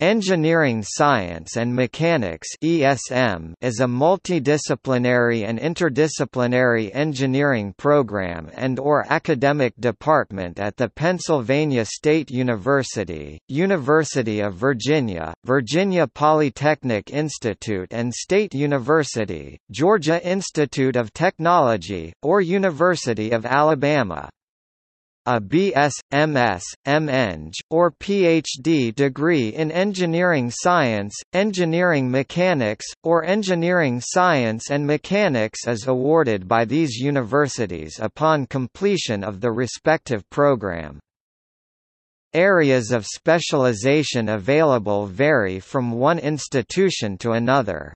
Engineering Science and Mechanics (ESM) is a multidisciplinary and interdisciplinary engineering program and or academic department at the Pennsylvania State University, University of Virginia, Virginia Polytechnic Institute and State University, Georgia Institute of Technology, or University of Alabama a BS, MS, MEng, or PhD degree in engineering science, engineering mechanics, or engineering science and mechanics is awarded by these universities upon completion of the respective program. Areas of specialization available vary from one institution to another.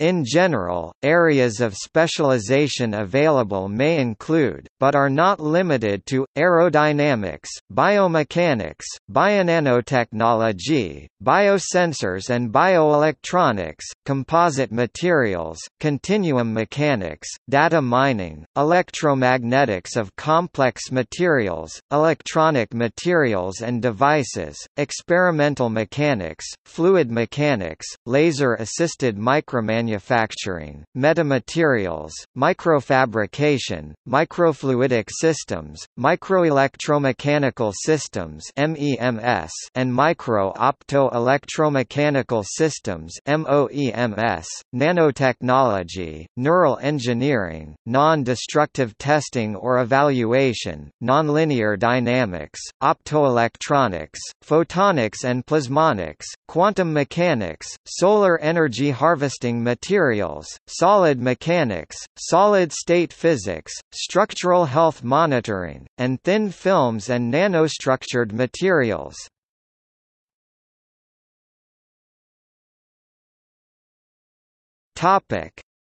In general, areas of specialization available may include, but are not limited to, aerodynamics, biomechanics, bionanotechnology, biosensors and bioelectronics, composite materials, continuum mechanics, data mining, electromagnetics of complex materials, electronic materials and devices, experimental mechanics, fluid mechanics, laser-assisted micromanufacturing manufacturing, metamaterials, microfabrication, microfluidic systems, microelectromechanical systems (MEMS) and micro-opto-electromechanical systems (MOEMS), nanotechnology, neural engineering, non-destructive testing or evaluation, nonlinear dynamics, optoelectronics, photonics and plasmonics, quantum mechanics, solar energy harvesting materials, solid mechanics, solid-state physics, structural health monitoring, and thin films and nanostructured materials.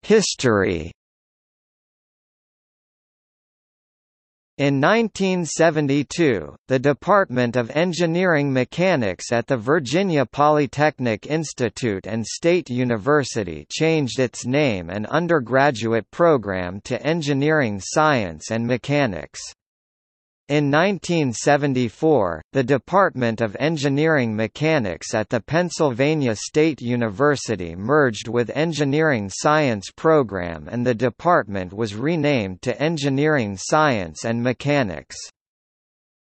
History In 1972, the Department of Engineering Mechanics at the Virginia Polytechnic Institute and State University changed its name and undergraduate program to Engineering Science and Mechanics. In 1974, the Department of Engineering Mechanics at the Pennsylvania State University merged with Engineering Science Program and the department was renamed to Engineering Science and Mechanics.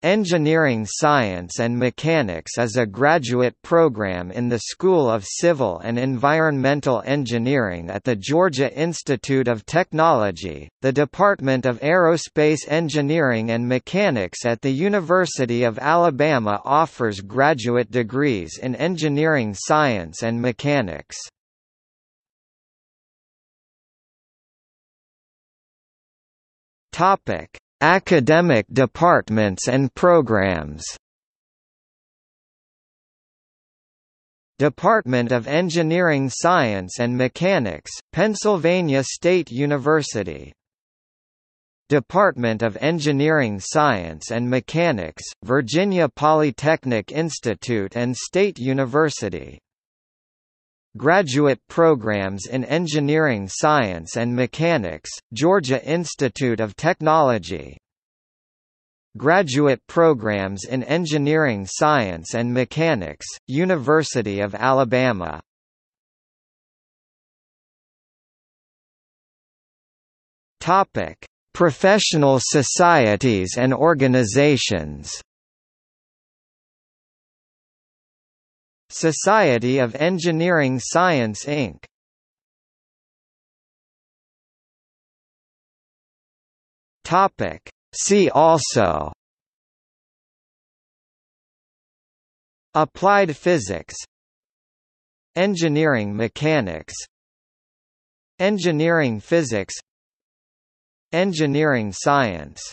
Engineering Science and Mechanics is a graduate program in the School of Civil and Environmental Engineering at the Georgia Institute of Technology, the Department of Aerospace Engineering and Mechanics at the University of Alabama offers graduate degrees in engineering science and mechanics. Topic: Academic departments and programs. Department of Engineering Science and Mechanics, Pennsylvania State University. Department of Engineering Science and Mechanics, Virginia Polytechnic Institute and State University Graduate programs in Engineering Science and Mechanics, Georgia Institute of Technology. Graduate programs in Engineering Science and Mechanics, University of Alabama. Professional societies and organizations Society of Engineering Science Inc. Topic See also Applied physics Engineering mechanics Engineering physics Engineering science